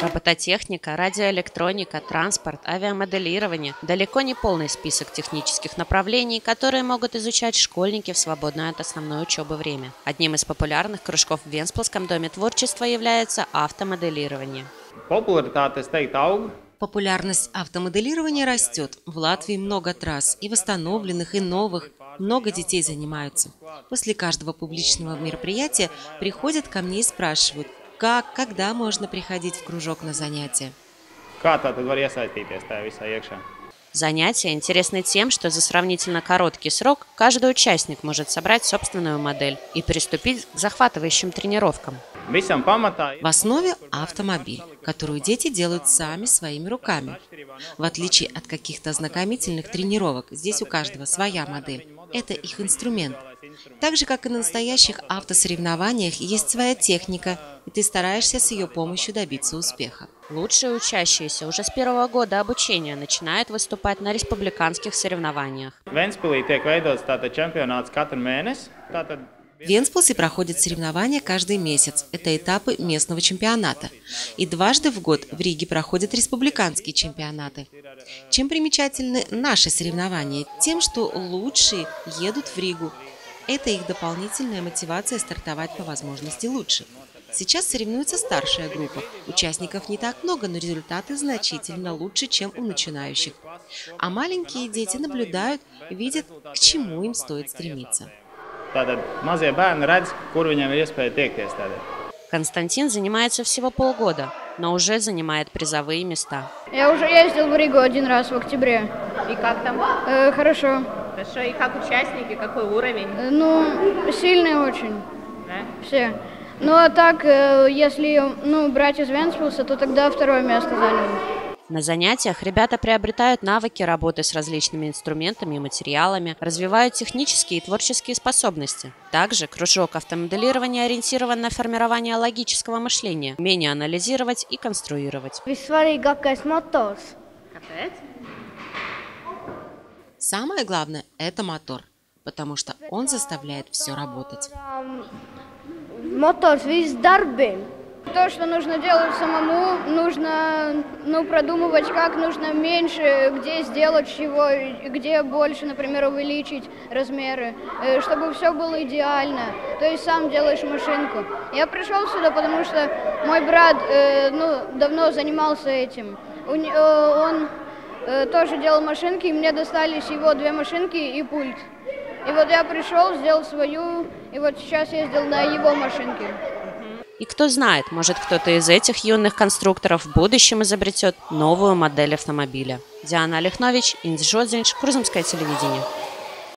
Робототехника, радиоэлектроника, транспорт, авиамоделирование – далеко не полный список технических направлений, которые могут изучать школьники в свободное от основной учебы время. Одним из популярных кружков в Венспилском доме творчества является автомоделирование. Популярность автомоделирования растет. В Латвии много трасс, и восстановленных, и новых. Много детей занимаются. После каждого публичного мероприятия приходят ко мне и спрашивают, как, когда можно приходить в кружок на занятия. Занятия интересны тем, что за сравнительно короткий срок каждый участник может собрать собственную модель и приступить к захватывающим тренировкам. В основе автомобиль, которую дети делают сами своими руками. В отличие от каких-то ознакомительных тренировок, здесь у каждого своя модель. Это их инструмент. Так же, как и на настоящих автосоревнованиях, есть своя техника, и ты стараешься с ее помощью добиться успеха. Лучшие учащиеся уже с первого года обучения начинают выступать на республиканских соревнованиях. Ventspilī tiek veidots tātad čempionāts katru mēnesi. Tātad В Венспилсе проходят соревнования каждый месяц. Это этапы местного чемпионата. И дважды в год в Риге проходят республиканские чемпионаты. Чем примечательны наши соревнования? Тем, что лучшие едут в Ригу. Это их дополнительная мотивация стартовать по возможности лучше. Сейчас соревнуется старшая группа. Участников не так много, но результаты значительно лучше, чем у начинающих. А маленькие дети наблюдают, видят, к чему им стоит стремиться. Tātad mazie bērni redz, kur viņiem ir iespēja tiekties. Tādēļ. Константин занимается всего полгода, но уже занимает призовые места. Я уже ездил в Ригу один раз в октябре. И как там? Э, хорошо. Хорошо. И как участники, какой уровень? Э, ну, сильные очень Да? все. Ну а так, э, если ну, брать из Венспилса, то тогда второе место занял. На занятиях ребята приобретают навыки работы с различными инструментами и материалами, развивают технические и творческие способности. Также кружок автомоделирования ориентирован на формирование логического мышления, умение анализировать и конструировать. Самое главное – это мотор, потому что он заставляет все работать. Мотors viss darbiem. То, что нужно делать самому, нужно ну, продумывать, как нужно меньше, где сделать чего, где больше, например, увеличить размеры, э, чтобы все было идеально. То есть сам делаешь машинку. Я пришел сюда, потому что мой брат э, ну, давно занимался этим. Э, он тоже делал машинки, и мне достались его две машинки и пульт. И вот я пришел, сделал свою, и вот сейчас ездил на его машинке. И кто знает, может кто-то из этих юных конструкторов в будущем изобретет новую модель автомобиля. Диана Олехнович, Инс Жодзинч, Курзамское телевидение.